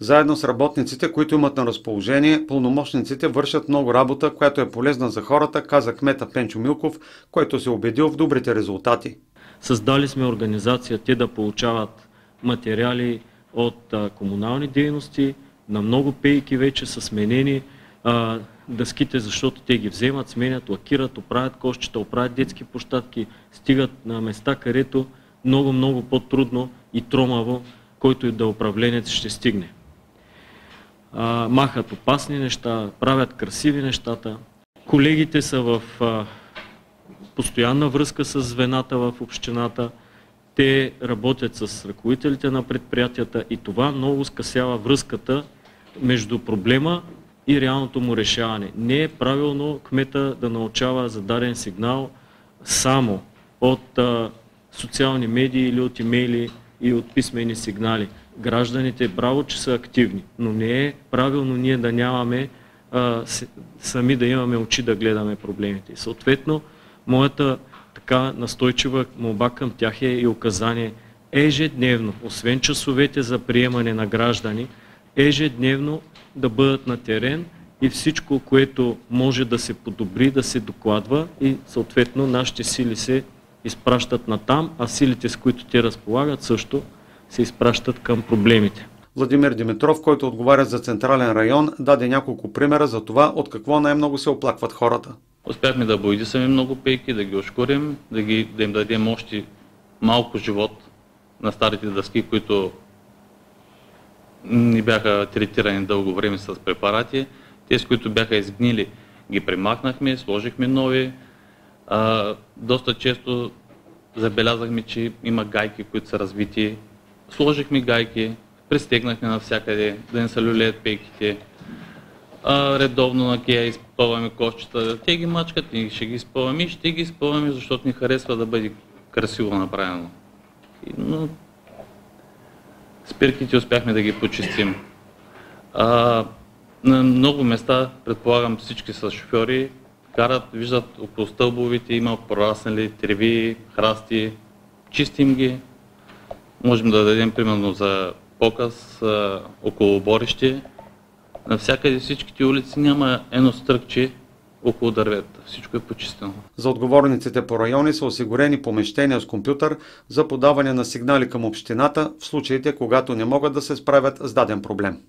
Заедно с работниците, които имат на разположение, пълномощниците вършат много работа, която е полезна за хората, каза кмета Пенчо Милков, който се убедил в добрите резултати. Създали сме организация те да получават материали от комунални дейности, на много пейки вече са сменени дъските, защото те ги вземат, сменят, лакират, оправят кошчета, оправят детски площадки, стигат на места, където много-много по-трудно и тромаво, който и да управленец ще стигне. Махат опасни неща, правят красиви нещата. Колегите са в постоянна връзка с звената в общината. Те работят с ръководителите на предприятията и това много скъсява връзката между проблема и реалното му решаване. Не е правилно кмета да научава за даден сигнал само от социални медии или от имейли и от писмени сигнали. Гражданите браво, че са активни, но не е правилно ние да нямаме а, сами да имаме очи да гледаме проблемите. И съответно, моята така настойчива молба към тях е и указание ежедневно, освен часовете за приемане на граждани, ежедневно да бъдат на терен и всичко, което може да се подобри, да се докладва и съответно нашите сили се изпращат на там, а силите, с които те разполагат, също се изпращат към проблемите. Владимир Димитров, който отговаря за Централен район, даде няколко примера за това от какво най-много се оплакват хората. Успяхме да боядисаме много пейки, да ги ошкурим, да, ги, да им дадем още малко живот на старите дъски, които ни бяха третирани дълго време с препарати. Те, с които бяха изгнили, ги премахнахме, сложихме нови. А, доста често забелязахме, че има гайки, които са развити. Сложихме гайки, пристегнахме навсякъде, да не са люлеят пейките. А, редовно на кея изпъваме кошчета. Те ги мачкат, ние ще ги изпъваме и ще ги изпъваме, защото ни харесва да бъде красиво направено. Но спирките успяхме да ги почистим. А, на много места, предполагам всички са шофьори, карат, виждат около стълбовите, има прораснали треви, храсти, чистим ги. Можем да дадем примерно за показ а, около борище. Навсякъде всичките улици няма едно стръкче, около дървета. Всичко е почистено. За отговорниците по райони са осигурени помещения с компютър за подаване на сигнали към общината в случаите, когато не могат да се справят с даден проблем.